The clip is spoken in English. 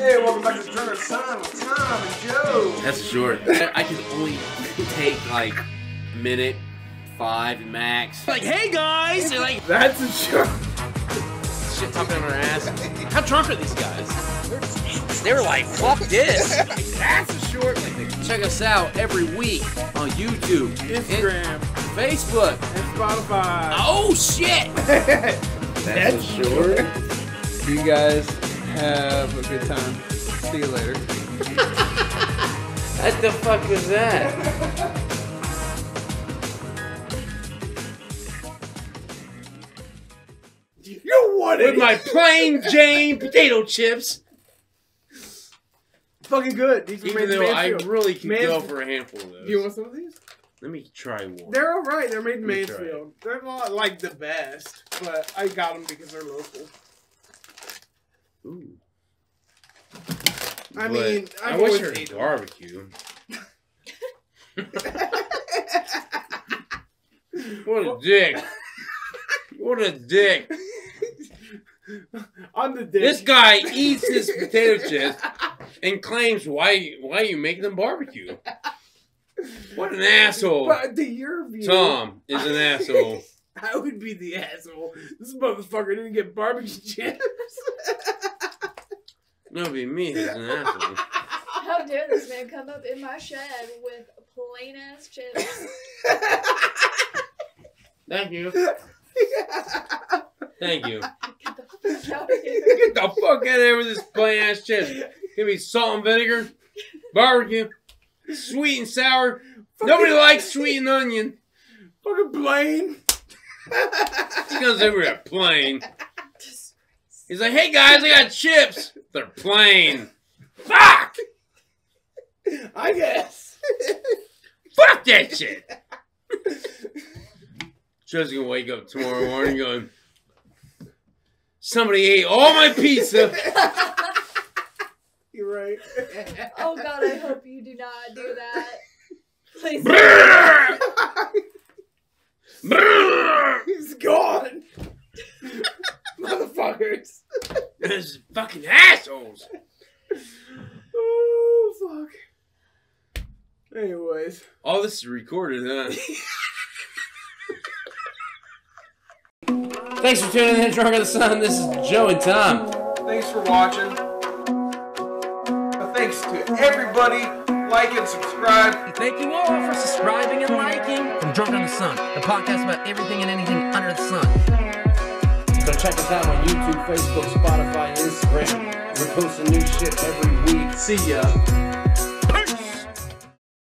Hey, welcome back to Turner Sun with Tom and Joe. That's a short. I can only take like a minute, five max. Like, hey guys! They're like, That's a short. shit talking on our ass. How drunk are these guys? They were like, fuck this. That's a short. Like, check us out every week on YouTube, Instagram and Facebook. and Spotify. Oh shit! That's a short. See You guys have a good time. See you later. What the fuck was that? You want With my plain Jane potato chips. fucking good. These Even made though I Mansfield. really could Mans- go for a handful of those. Do you want some of these? Let me try one. They're all right. They're made in Let Mansfield. They're not like the best, but I got them because they're local. I But mean, I I've wish always there was barbecue. What a dick! What a dick! On the dish. This guy eats his potato chips and claims why why you make them barbecue. What an asshole! But to your view, Tom is an asshole. I would be the asshole. This motherfucker didn't get barbecue chips. No, it'd be me who's an asshole. How dare this man come up in my shed with plain ass chips? Thank you. Thank you. Get the fuck out of here. Get the fuck out of here with this plain ass chips. Give me salt and vinegar, barbecue, sweet and sour. Nobody likes sweet and onion. Fucking plain. He comes over here plain. He's like, hey guys, I got chips. They're plain. Fuck! I guess. Fuck that shit. Joe's gonna wake up tomorrow morning going, somebody ate all my pizza. You're right. Oh god, I hope you do not do that. Please. Fucking assholes. Oh fuck. Anyways. All this is recorded, huh? Thanks for tuning in to Drunk Under the Sun. This is Joe and Tom. Thanks for watching. Uh, Thanks to everybody. Like and subscribe. Thank you all for subscribing and liking from Drunk Under the Sun, the podcast about everything and anything under the sun. So check us out on YouTube, Facebook, Spotify, Instagram. We're posting new shit every week. See ya.